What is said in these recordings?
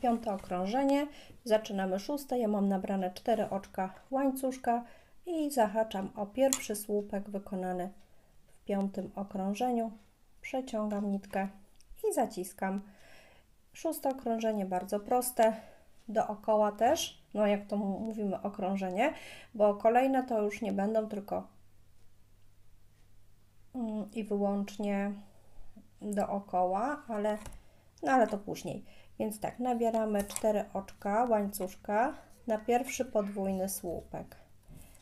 Piąte okrążenie, zaczynamy szóste. Ja mam nabrane cztery oczka łańcuszka i zahaczam o pierwszy słupek wykonany w piątym okrążeniu. Przeciągam nitkę i zaciskam. Szóste okrążenie bardzo proste, dookoła też, no jak to mówimy okrążenie, bo kolejne to już nie będą tylko mm, i wyłącznie dookoła, ale, no ale to później. Więc tak, nabieramy 4 oczka łańcuszka na pierwszy podwójny słupek.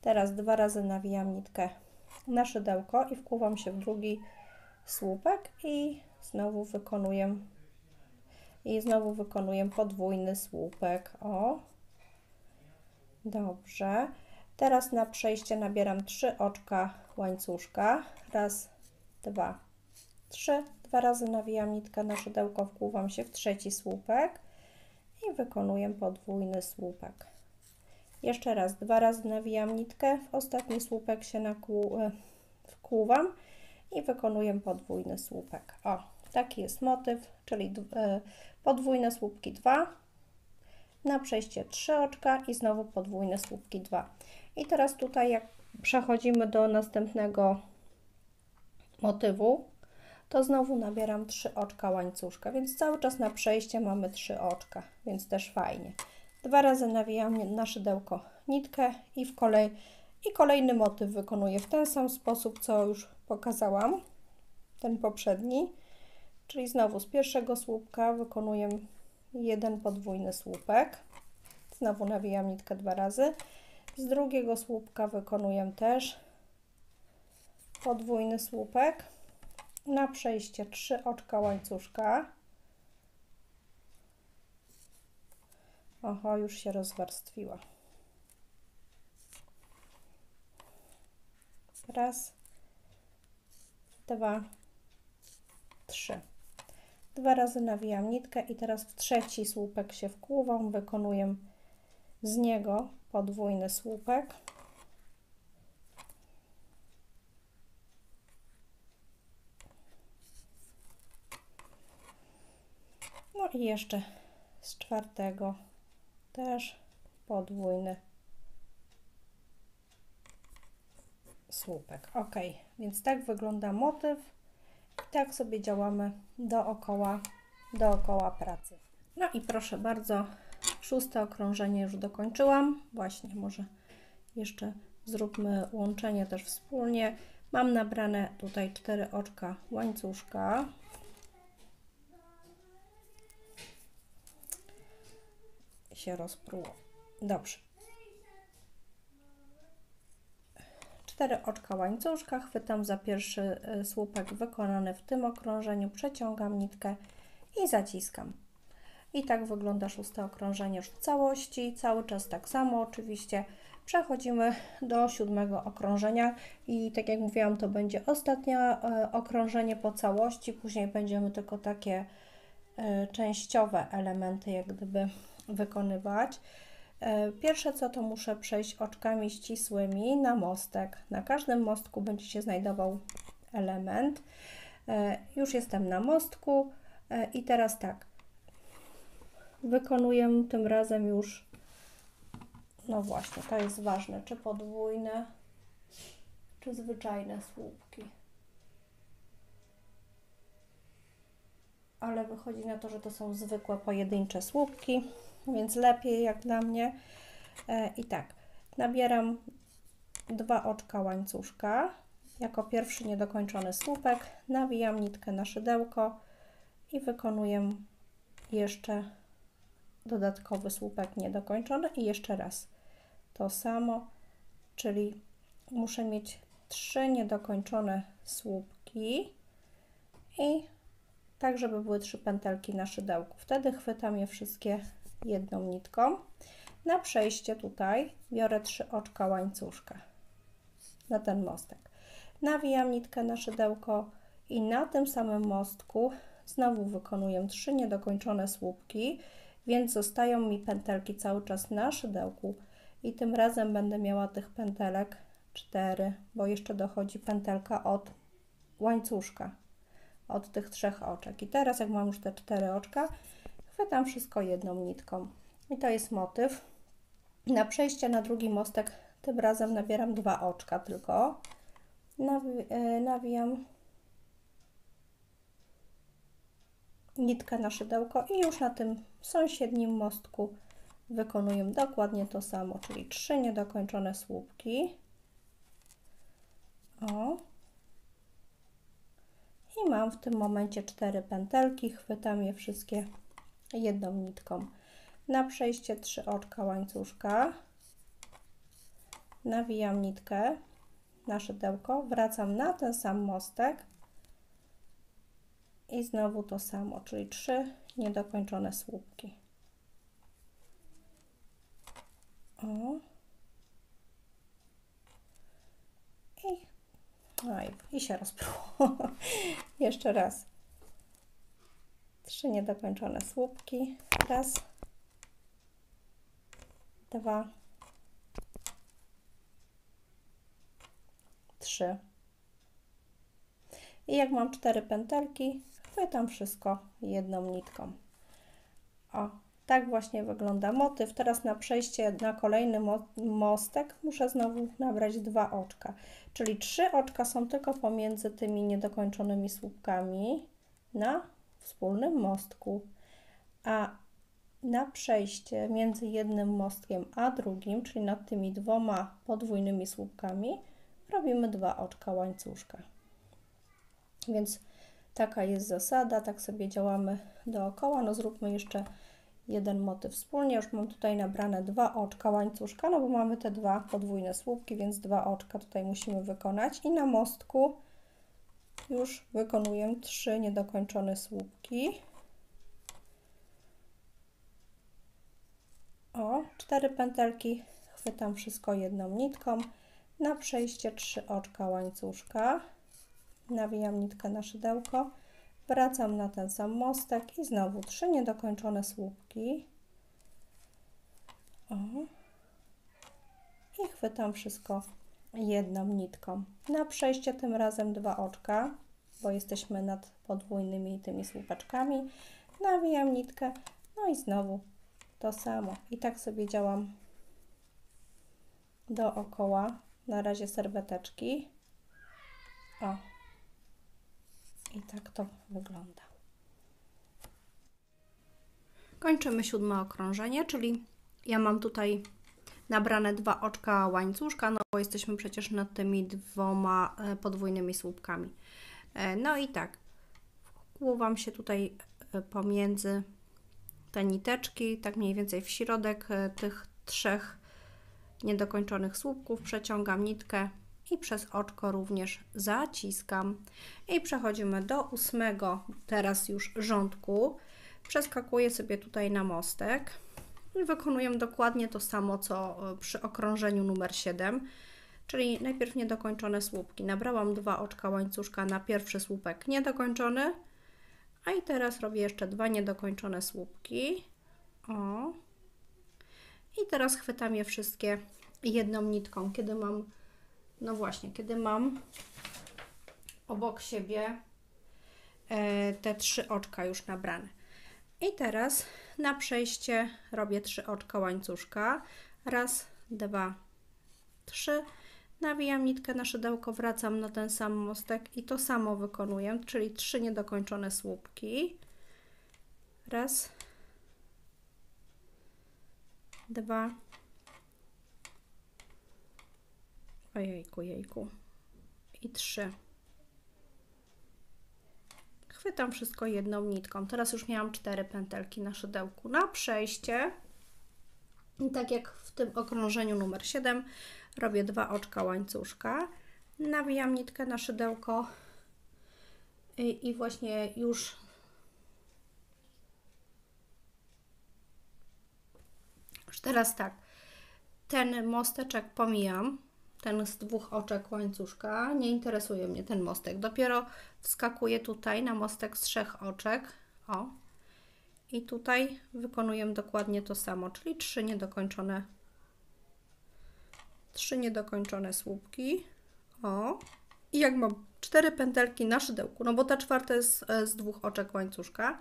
Teraz dwa razy nawijam nitkę na szydełko i wkłuwam się w drugi słupek i znowu wykonuję i znowu wykonuję podwójny słupek. O, dobrze. Teraz na przejście nabieram 3 oczka łańcuszka. Raz, dwa, trzy. Dwa razy nawijam nitkę na szydełko, wkłuwam się w trzeci słupek i wykonuję podwójny słupek. Jeszcze raz, dwa razy nawijam nitkę, w ostatni słupek się nakłu, e, wkłuwam i wykonuję podwójny słupek. O, taki jest motyw, czyli e, podwójne słupki 2, na przejście 3 oczka i znowu podwójne słupki 2. I teraz tutaj jak przechodzimy do następnego motywu, to znowu nabieram 3 oczka łańcuszka, więc cały czas na przejście mamy 3 oczka, więc też fajnie. Dwa razy nawijam na szydełko nitkę i w kolej i kolejny motyw wykonuję w ten sam sposób, co już pokazałam, ten poprzedni. Czyli znowu z pierwszego słupka wykonuję jeden podwójny słupek. Znowu nawijam nitkę dwa razy. Z drugiego słupka wykonuję też podwójny słupek. Na przejście trzy oczka łańcuszka. Oho, już się rozwarstwiła. Raz, dwa, trzy. Dwa razy nawijam nitkę i teraz w trzeci słupek się wkłuwam, wykonuję z niego podwójny słupek. No i jeszcze z czwartego też podwójny słupek. Ok, więc tak wygląda motyw i tak sobie działamy dookoła, dookoła pracy. No i proszę bardzo, szóste okrążenie już dokończyłam. Właśnie, może jeszcze zróbmy łączenie też wspólnie. Mam nabrane tutaj cztery oczka łańcuszka. Się rozpruło. Dobrze. Cztery oczka łańcuszka, chwytam za pierwszy y, słupek wykonany w tym okrążeniu, przeciągam nitkę i zaciskam. I tak wygląda szóste okrążenie już w całości, cały czas tak samo oczywiście. Przechodzimy do siódmego okrążenia i tak jak mówiłam, to będzie ostatnie y, okrążenie po całości, później będziemy tylko takie y, częściowe elementy jak gdyby wykonywać. E, pierwsze co to muszę przejść oczkami ścisłymi na mostek. Na każdym mostku będzie się znajdował element. E, już jestem na mostku e, i teraz tak. Wykonuję tym razem już, no właśnie, to jest ważne, czy podwójne, czy zwyczajne słupki. Ale wychodzi na to, że to są zwykłe pojedyncze słupki więc lepiej jak dla mnie. E, I tak, nabieram dwa oczka łańcuszka jako pierwszy niedokończony słupek, nawijam nitkę na szydełko i wykonuję jeszcze dodatkowy słupek niedokończony i jeszcze raz to samo, czyli muszę mieć trzy niedokończone słupki i tak, żeby były trzy pętelki na szydełku. Wtedy chwytam je wszystkie jedną nitką. Na przejście tutaj biorę trzy oczka łańcuszka na ten mostek. Nawijam nitkę na szydełko i na tym samym mostku znowu wykonuję trzy niedokończone słupki, więc zostają mi pętelki cały czas na szydełku i tym razem będę miała tych pętelek 4, bo jeszcze dochodzi pętelka od łańcuszka, od tych trzech oczek. I teraz jak mam już te cztery oczka, chwytam wszystko jedną nitką. I to jest motyw. Na przejście na drugi mostek tym razem nabieram dwa oczka tylko. Nawi e, nawijam nitkę na szydełko i już na tym sąsiednim mostku wykonuję dokładnie to samo, czyli trzy niedokończone słupki. O. I mam w tym momencie cztery pętelki, chwytam je wszystkie jedną nitką. Na przejście trzy oczka łańcuszka. Nawijam nitkę na szydełko, wracam na ten sam mostek i znowu to samo, czyli trzy niedokończone słupki. O. I, no i, i się rozpruło. Jeszcze raz. Trzy niedokończone słupki. Raz, dwa, trzy. I jak mam cztery pętelki, chwytam wszystko jedną nitką. O, tak właśnie wygląda motyw. Teraz na przejście na kolejny mo mostek muszę znowu nabrać dwa oczka. Czyli trzy oczka są tylko pomiędzy tymi niedokończonymi słupkami na wspólnym mostku. A na przejście między jednym mostkiem a drugim, czyli nad tymi dwoma podwójnymi słupkami, robimy dwa oczka łańcuszka. Więc taka jest zasada, tak sobie działamy dookoła. No zróbmy jeszcze jeden motyw wspólnie. Już mam tutaj nabrane dwa oczka łańcuszka, no bo mamy te dwa podwójne słupki, więc dwa oczka tutaj musimy wykonać. I na mostku już wykonuję trzy niedokończone słupki. O, cztery pętelki, chwytam wszystko jedną nitką. Na przejście trzy oczka łańcuszka. Nawijam nitkę na szydełko wracam na ten sam mostek i znowu trzy niedokończone słupki. O. I chwytam wszystko jedną nitką. Na przejście tym razem dwa oczka, bo jesteśmy nad podwójnymi tymi słupeczkami. Nawijam nitkę, no i znowu to samo. I tak sobie działam dookoła. Na razie serweteczki. O, i tak to wygląda. Kończymy siódme okrążenie, czyli ja mam tutaj nabrane dwa oczka łańcuszka, no bo jesteśmy przecież nad tymi dwoma e, podwójnymi słupkami. E, no i tak, wkłuwam się tutaj e, pomiędzy te niteczki, tak mniej więcej w środek tych trzech niedokończonych słupków, przeciągam nitkę i przez oczko również zaciskam. I przechodzimy do ósmego, teraz już rządku. Przeskakuję sobie tutaj na mostek i wykonuję dokładnie to samo, co e, przy okrążeniu numer 7, czyli najpierw niedokończone słupki. Nabrałam dwa oczka łańcuszka na pierwszy słupek niedokończony, a i teraz robię jeszcze dwa niedokończone słupki. O. I teraz chwytam je wszystkie jedną nitką, kiedy mam no właśnie, kiedy mam obok siebie e, te trzy oczka już nabrane. I teraz na przejście robię trzy oczka łańcuszka. Raz, dwa, trzy. Nawijam nitkę na szydełko, wracam na ten sam mostek i to samo wykonuję, czyli trzy niedokończone słupki. Raz, dwa, Ojejku, jejku. I trzy. Chwytam wszystko jedną nitką. Teraz już miałam cztery pętelki na szydełku. Na przejście, i tak jak w tym okrążeniu numer 7, robię dwa oczka łańcuszka. Nawijam nitkę na szydełko i, i właśnie już już teraz tak, ten mosteczek pomijam, ten z dwóch oczek łańcuszka. Nie interesuje mnie ten mostek. Dopiero wskakuję tutaj na mostek z trzech oczek. O. I tutaj wykonuję dokładnie to samo, czyli trzy niedokończone trzy niedokończone słupki. O. I jak mam cztery pętelki na szydełku, no bo ta czwarta jest e, z dwóch oczek łańcuszka,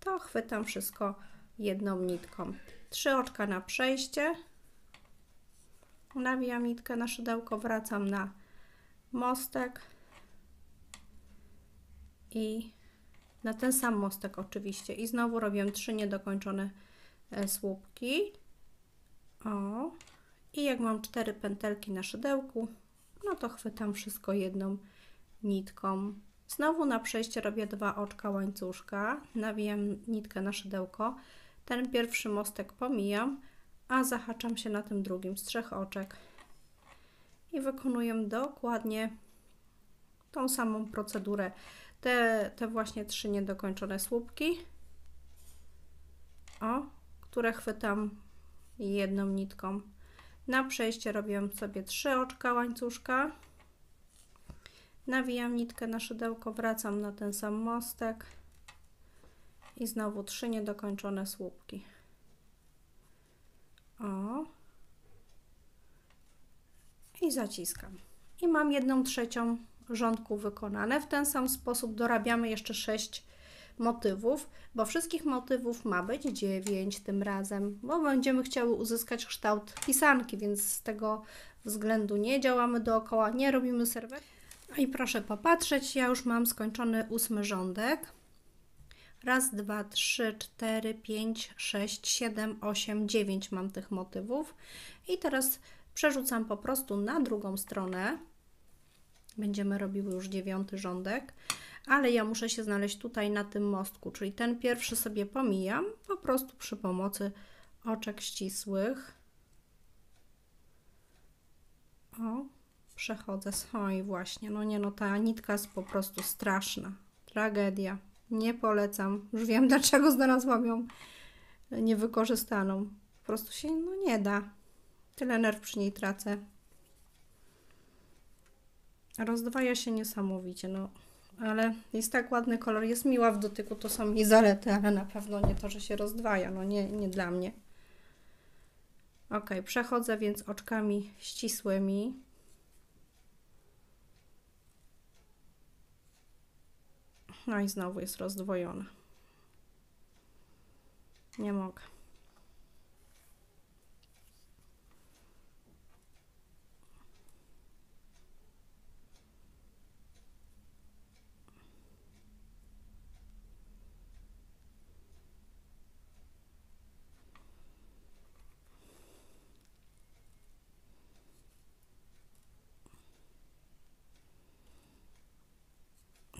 to chwytam wszystko jedną nitką. Trzy oczka na przejście, nawijam nitkę na szydełko, wracam na mostek. I na ten sam mostek oczywiście. I znowu robię trzy niedokończone e, słupki. O. I jak mam cztery pętelki na szydełku no to chwytam wszystko jedną nitką. Znowu na przejście robię dwa oczka łańcuszka. Nawijam nitkę na szydełko. Ten pierwszy mostek pomijam a zahaczam się na tym drugim z trzech oczek i wykonuję dokładnie tą samą procedurę te, te właśnie trzy niedokończone słupki, o, które chwytam jedną nitką. Na przejście robię sobie trzy oczka łańcuszka, nawijam nitkę na szydełko, wracam na ten sam mostek i znowu trzy niedokończone słupki. O. I zaciskam. I mam jedną trzecią rządku wykonane. W ten sam sposób dorabiamy jeszcze 6 motywów, bo wszystkich motywów ma być 9 tym razem, bo będziemy chciały uzyskać kształt pisanki, więc z tego względu nie działamy dookoła, nie robimy serwet. No i proszę popatrzeć, ja już mam skończony ósmy rządek. Raz, dwa, trzy, cztery, pięć, sześć, siedem, osiem, dziewięć mam tych motywów. I teraz przerzucam po prostu na drugą stronę. Będziemy robiły już dziewiąty rządek, ale ja muszę się znaleźć tutaj na tym mostku, czyli ten pierwszy sobie pomijam, po prostu przy pomocy oczek ścisłych. O, przechodzę, oj właśnie, no nie no, ta nitka jest po prostu straszna, tragedia, nie polecam, już wiem dlaczego znalazłam ją niewykorzystaną, po prostu się no nie da, tyle nerw przy niej tracę. Rozdwaja się niesamowicie, no ale jest tak ładny kolor, jest miła w dotyku, to są jej zalety, ale na pewno nie to, że się rozdwaja, no nie, nie dla mnie. Ok, przechodzę więc oczkami ścisłymi. No i znowu jest rozdwojona. Nie mogę.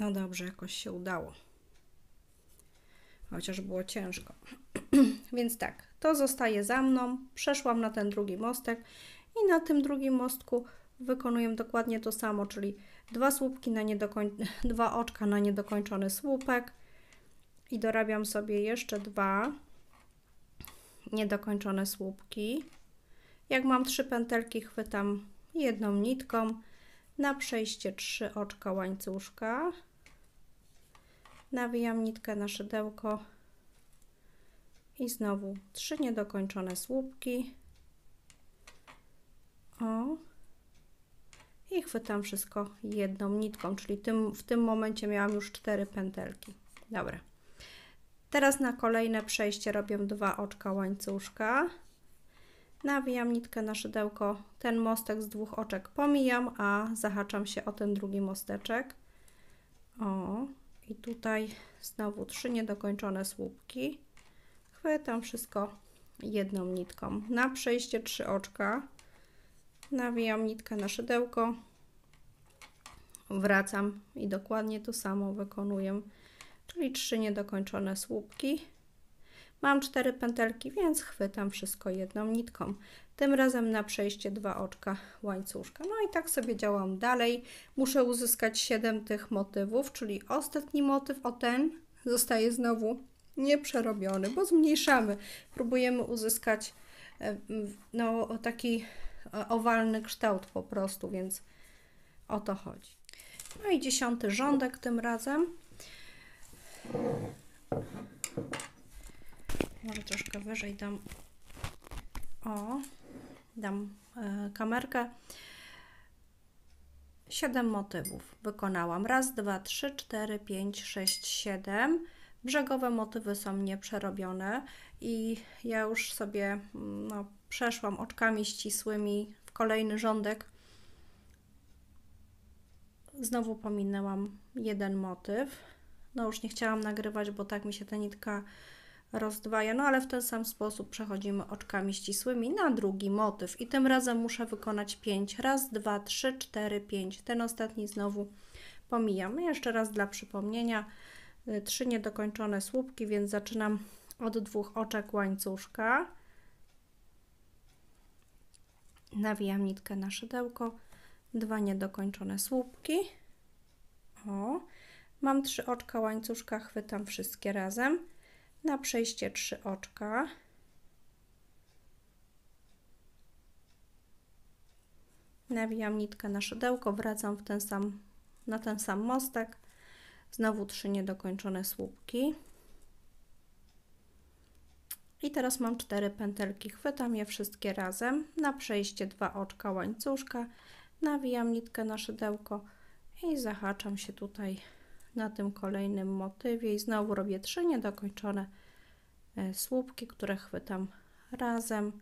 No dobrze, jakoś się udało. Chociaż było ciężko. Więc tak, to zostaje za mną. Przeszłam na ten drugi mostek i na tym drugim mostku wykonuję dokładnie to samo, czyli dwa słupki na dwa oczka na niedokończony słupek i dorabiam sobie jeszcze dwa niedokończone słupki. Jak mam trzy pętelki, chwytam jedną nitką, na przejście trzy oczka łańcuszka nawijam nitkę na szydełko i znowu trzy niedokończone słupki o i chwytam wszystko jedną nitką, czyli tym, w tym momencie miałam już cztery pętelki. Dobra. Teraz na kolejne przejście robię dwa oczka łańcuszka. Nawijam nitkę na szydełko, ten mostek z dwóch oczek pomijam, a zahaczam się o ten drugi mosteczek. O, i tutaj znowu trzy niedokończone słupki. Chwytam wszystko jedną nitką. Na przejście trzy oczka nawijam nitkę na szydełko, wracam i dokładnie to samo wykonuję, czyli trzy niedokończone słupki. Mam cztery pętelki, więc chwytam wszystko jedną nitką. Tym razem na przejście dwa oczka łańcuszka. No i tak sobie działam dalej. Muszę uzyskać 7 tych motywów, czyli ostatni motyw, o ten, zostaje znowu nieprzerobiony, bo zmniejszamy. Próbujemy uzyskać e, no, taki e, owalny kształt po prostu, więc o to chodzi. No i dziesiąty rządek tym razem. Może troszkę wyżej dam. O, dam e, kamerkę. 7 motywów wykonałam. Raz, dwa, trzy, cztery, pięć, sześć, siedem. Brzegowe motywy są nieprzerobione i ja już sobie no, przeszłam oczkami ścisłymi w kolejny rządek. Znowu pominęłam jeden motyw. No już nie chciałam nagrywać, bo tak mi się ta nitka rozdwaja, no ale w ten sam sposób przechodzimy oczkami ścisłymi na drugi motyw i tym razem muszę wykonać 5. Raz, dwa, trzy, cztery, pięć. Ten ostatni znowu pomijam. Jeszcze raz dla przypomnienia, y, trzy niedokończone słupki, więc zaczynam od dwóch oczek łańcuszka. Nawijam nitkę na szydełko, dwa niedokończone słupki. O, mam trzy oczka łańcuszka, chwytam wszystkie razem na przejście trzy oczka. Nawijam nitkę na szydełko, wracam w ten sam, na ten sam mostek. Znowu trzy niedokończone słupki. I teraz mam cztery pętelki, chwytam je wszystkie razem, na przejście dwa oczka łańcuszka, nawijam nitkę na szydełko i zahaczam się tutaj na tym kolejnym motywie i znowu robię trzy niedokończone e, słupki, które chwytam razem.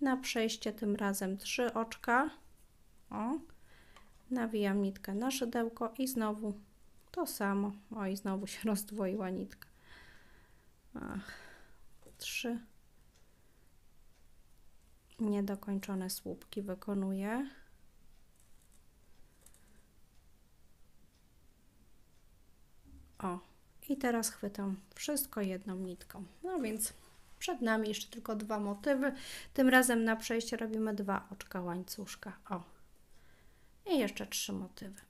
Na przejście tym razem trzy oczka. O, nawijam nitkę na szydełko i znowu to samo. O, i znowu się rozdwoiła nitka. Ach, trzy niedokończone słupki wykonuję. O, i teraz chwytam wszystko jedną nitką. No więc przed nami jeszcze tylko dwa motywy. Tym razem na przejście robimy dwa oczka łańcuszka. O, i jeszcze trzy motywy.